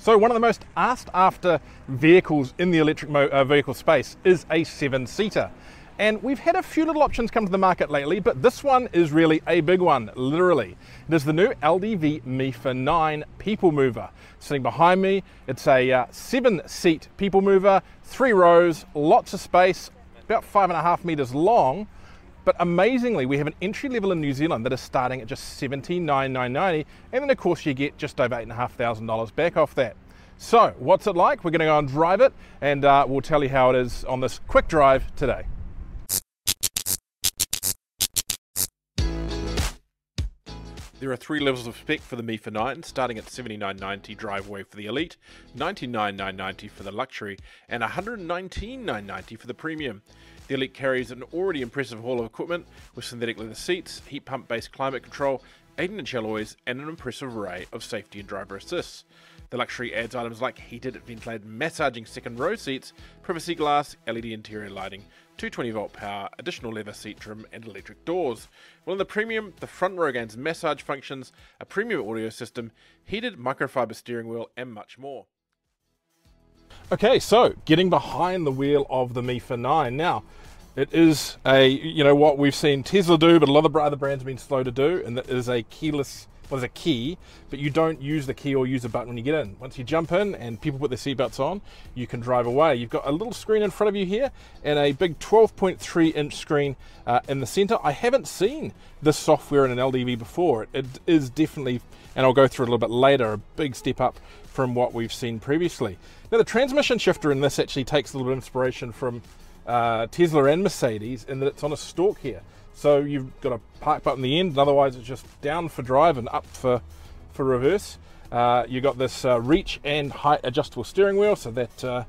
So one of the most asked after vehicles in the electric uh, vehicle space is a seven-seater. And we've had a few little options come to the market lately, but this one is really a big one, literally. It is the new LDV MIFA 9 People Mover. Sitting behind me, it's a uh, seven-seat People Mover, three rows, lots of space, about five and a half meters long, but amazingly, we have an entry level in New Zealand that is starting at just $79,990, and then of course you get just over $8,500 back off that. So, what's it like? We're going to go and drive it, and uh, we'll tell you how it is on this quick drive today. There are three levels of spec for the MIFA 9, starting at 79.90 driveway for the Elite, 99.990 for the Luxury, and 119.990 for the Premium. The Elite carries an already impressive haul of equipment with synthetic leather seats, heat pump based climate control, 18 inch alloys, and an impressive array of safety and driver assists. The luxury adds items like heated, ventilated, massaging second row seats, privacy glass, LED interior lighting, 220 volt power, additional leather seat trim, and electric doors. While in the premium, the front row gains massage functions, a premium audio system, heated microfiber steering wheel, and much more. Okay, so getting behind the wheel of the MIFA 9. Now, it is a, you know, what we've seen Tesla do, but a lot of other brands have been slow to do, and that is a keyless, well, there's a key, but you don't use the key or use a button when you get in. Once you jump in and people put their seatbelts on, you can drive away. You've got a little screen in front of you here and a big 12.3 inch screen uh, in the center. I haven't seen this software in an LDV before. It is definitely, and I'll go through it a little bit later, a big step up from what we've seen previously. Now the transmission shifter in this actually takes a little bit of inspiration from uh, Tesla and Mercedes in that it's on a stalk here. So you've got a park button at the end, and otherwise it's just down for drive and up for, for reverse. Uh, you've got this uh, reach and height adjustable steering wheel, so that uh,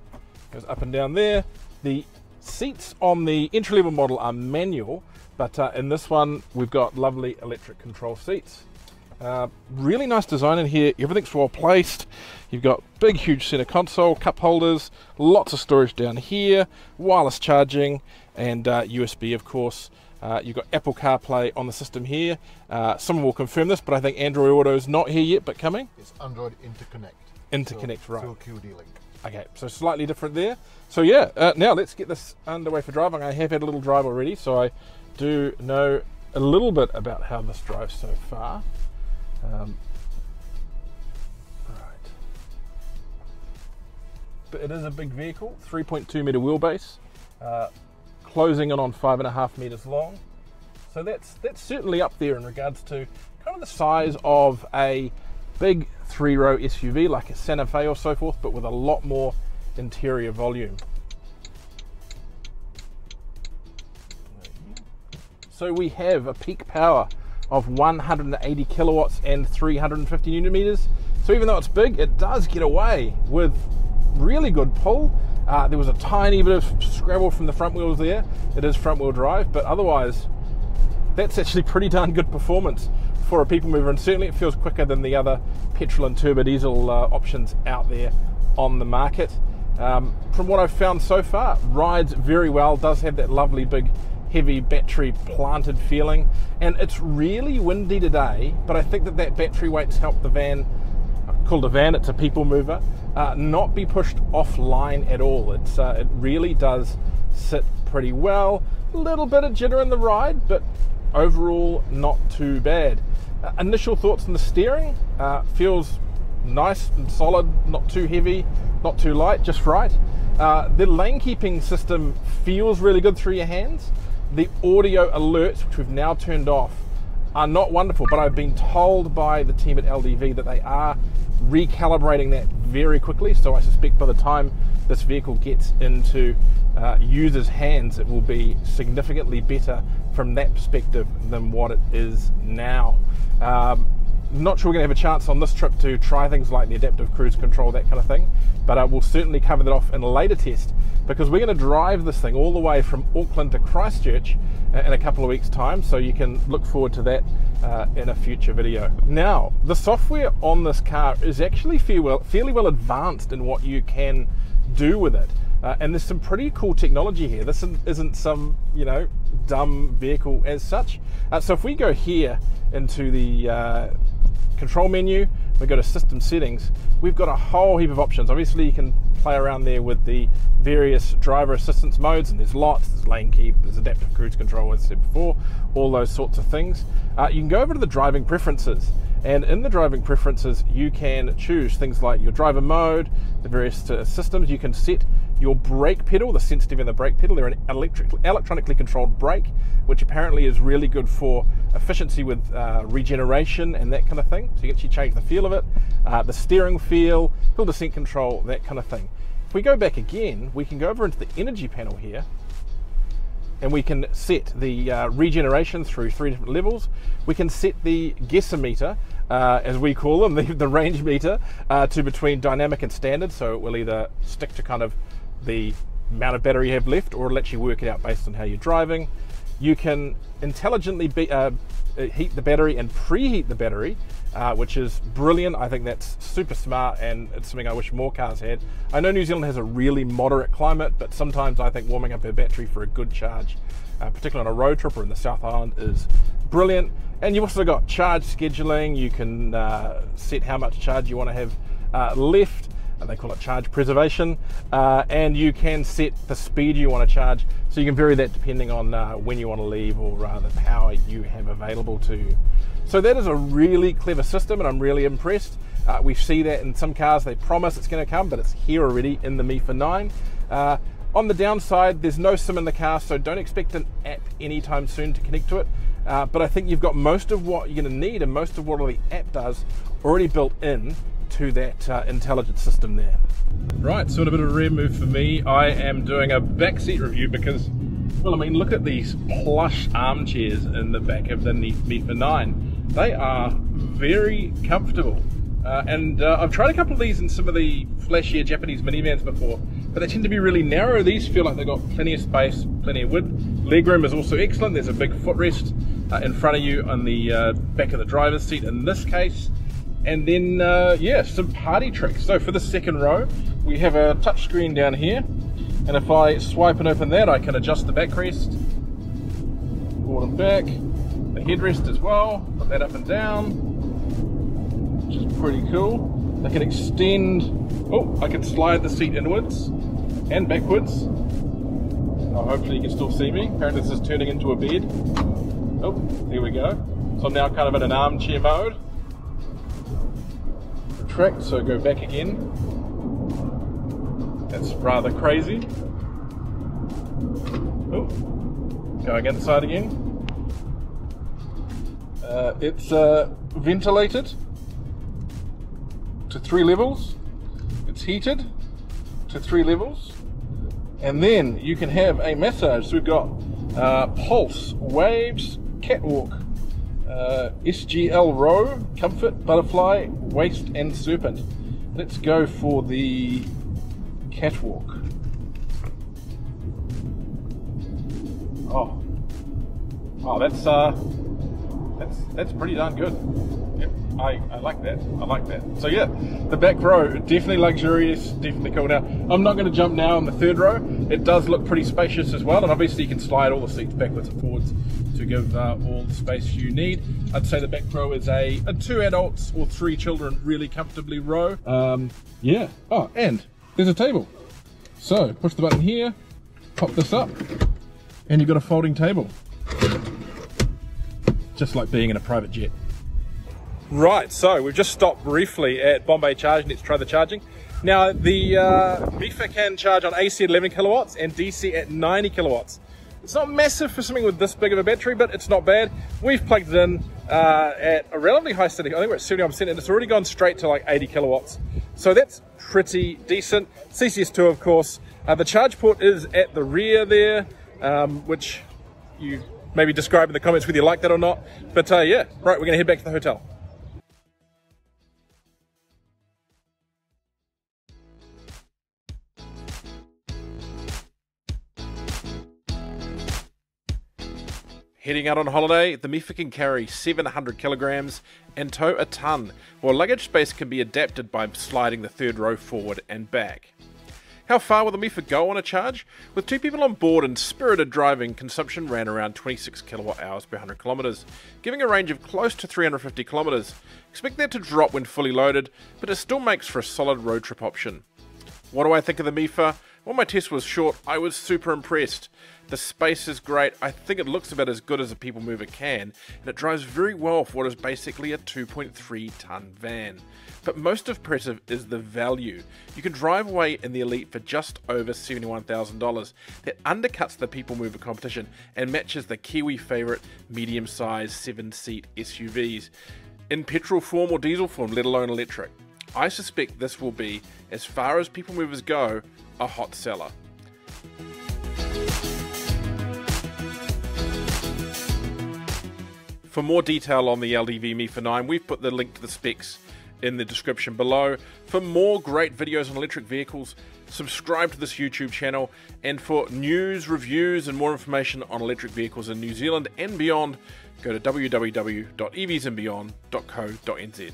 goes up and down there. The seats on the entry level model are manual, but uh, in this one we've got lovely electric control seats. Uh, really nice design in here. Everything's well placed. You've got big, huge center console, cup holders, lots of storage down here, wireless charging, and uh, USB, of course. Uh, you've got Apple CarPlay on the system here. Uh, someone will confirm this, but I think Android Auto is not here yet, but coming. It's Android Interconnect. Interconnect, so, right. Through QD link. Okay, so slightly different there. So yeah, uh, now let's get this underway for driving. I have had a little drive already, so I do know a little bit about how this drives so far. Um, right. But it is a big vehicle, 3.2 meter wheelbase, uh, closing in on five and a half meters long. So that's that's certainly up there in regards to kind of the size of a big three-row SUV like a Santa Fe or so forth, but with a lot more interior volume. So we have a peak power of 180 kilowatts and 350 newton meters. So even though it's big, it does get away with really good pull. Uh, there was a tiny bit of scrabble from the front wheels there. It is front wheel drive, but otherwise, that's actually pretty darn good performance for a people mover, and certainly it feels quicker than the other petrol and turbo diesel uh, options out there on the market. Um, from what I've found so far, rides very well, does have that lovely big heavy battery planted feeling. And it's really windy today, but I think that that battery weight's helped the van, called a van, it's a people mover, uh, not be pushed offline at all. It's uh, It really does sit pretty well. A little bit of jitter in the ride, but overall not too bad. Uh, initial thoughts on the steering uh, feels nice and solid, not too heavy, not too light, just right. Uh, the lane keeping system feels really good through your hands the audio alerts, which we've now turned off, are not wonderful, but I've been told by the team at LDV that they are recalibrating that very quickly. So I suspect by the time this vehicle gets into uh, users' hands, it will be significantly better from that perspective than what it is now. Um, not sure we're going to have a chance on this trip to try things like the adaptive cruise control, that kind of thing, but uh, we'll certainly cover that off in a later test because we're going to drive this thing all the way from Auckland to Christchurch uh, in a couple of weeks' time, so you can look forward to that uh, in a future video. Now, the software on this car is actually fairly well, fairly well advanced in what you can do with it. Uh, and there's some pretty cool technology here. This isn't some, you know, dumb vehicle as such. Uh, so if we go here into the uh, control menu, we go to system settings, we've got a whole heap of options. Obviously, you can play around there with the various driver assistance modes, and there's lots. There's lane keep, there's adaptive cruise control, as I said before, all those sorts of things. Uh, you can go over to the driving preferences, and in the driving preferences, you can choose things like your driver mode, the various uh, systems. You can set your brake pedal, the sensitive of the brake pedal. They're an electric, electronically controlled brake, which apparently is really good for efficiency with uh, regeneration and that kind of thing. So you can actually change the feel of it, uh, the steering feel, hill descent control, that kind of thing. If we go back again, we can go over into the energy panel here and we can set the uh, regeneration through three different levels. We can set the guessometer, uh, as we call them, the, the range meter, uh, to between dynamic and standard. So it will either stick to kind of the amount of battery you have left, or it'll you work it out based on how you're driving. You can intelligently be, uh, uh, heat the battery and preheat the battery, uh, which is brilliant. I think that's super smart, and it's something I wish more cars had. I know New Zealand has a really moderate climate, but sometimes I think warming up a battery for a good charge, uh, particularly on a road trip or in the South Island, is brilliant. And you've also got charge scheduling. You can uh, set how much charge you want to have uh, left they call it charge preservation, uh, and you can set the speed you want to charge. So you can vary that depending on uh, when you want to leave or uh, the power you have available to you. So that is a really clever system, and I'm really impressed. Uh, we see that in some cars; they promise it's going to come, but it's here already in the MIFA 9. Uh, on the downside, there's no SIM in the car, so don't expect an app anytime soon to connect to it. Uh, but I think you've got most of what you're going to need and most of what the app does already built in to that uh, intelligent system there. Right, so a bit of a rare move for me, I am doing a backseat review because, well, I mean, look at these plush armchairs in the back of the MIFA 9. They are very comfortable. Uh, and uh, I've tried a couple of these in some of the flashier Japanese minivans before, but they tend to be really narrow. These feel like they've got plenty of space, plenty of width. Legroom is also excellent. There's a big footrest uh, in front of you on the uh, back of the driver's seat in this case. And then, uh, yeah, some party tricks. So for the second row, we have a touchscreen down here. And if I swipe and open that, I can adjust the backrest, forward and back, the headrest as well, put that up and down, which is pretty cool. I can extend, oh, I can slide the seat inwards and backwards. Oh, hopefully you can still see me. Apparently this is turning into a bed. Oh, there we go. So I'm now kind of in an armchair mode retract, so go back again. That's rather crazy. Oh, going inside again. Uh, it's uh, ventilated to three levels. It's heated to three levels. And then you can have a massage. So we've got uh, pulse, waves, catwalk, uh, SGL row, comfort, butterfly, waist, and serpent. Let's go for the catwalk. Oh, oh, that's uh, that's that's pretty darn good. Yep, I, I like that. I like that. So yeah, the back row definitely luxurious, definitely cool. Now I'm not going to jump now on the third row. It does look pretty spacious as well, and obviously you can slide all the seats backwards and forwards to give uh, all the space you need. I'd say the back row is a, a two adults or three children really comfortably row. Um, yeah. Oh, and there's a table. So push the button here, pop this up, and you've got a folding table. Just like being in a private jet. Right, so we've just stopped briefly at Bombay Charge. Let's try the charging. Now, the uh, MIFA can charge on AC at 11 kilowatts and DC at 90 kilowatts. It's not massive for something with this big of a battery, but it's not bad. We've plugged it in uh, at a relatively high setting. I think we're at 79% and it's already gone straight to like 80 kilowatts. So that's pretty decent. CCS2, of course. Uh, the charge port is at the rear there, um, which you maybe describe in the comments whether you like that or not. But uh, yeah, right, we're going to head back to the hotel. Heading out on holiday, the MIFA can carry 700 kilograms and tow a ton, while luggage space can be adapted by sliding the third row forward and back. How far will the MIFA go on a charge? With two people on board and spirited driving, consumption ran around 26 kilowatt hours per 100 kilometres, giving a range of close to 350 kilometres. Expect that to drop when fully loaded, but it still makes for a solid road trip option. What do I think of the MIFA? While my test was short, I was super impressed. The space is great, I think it looks about as good as a people mover can, and it drives very well for what is basically a 2.3 tonne van. But most impressive is the value. You can drive away in the Elite for just over $71,000. That undercuts the people mover competition and matches the Kiwi favourite medium sized 7 seat SUVs in petrol form or diesel form, let alone electric. I suspect this will be, as far as people movers go, a hot seller. For more detail on the LDV MIFA 9, we've put the link to the specs in the description below. For more great videos on electric vehicles, subscribe to this YouTube channel. And for news, reviews, and more information on electric vehicles in New Zealand and beyond, go to www.evsandbeyond.co.nz.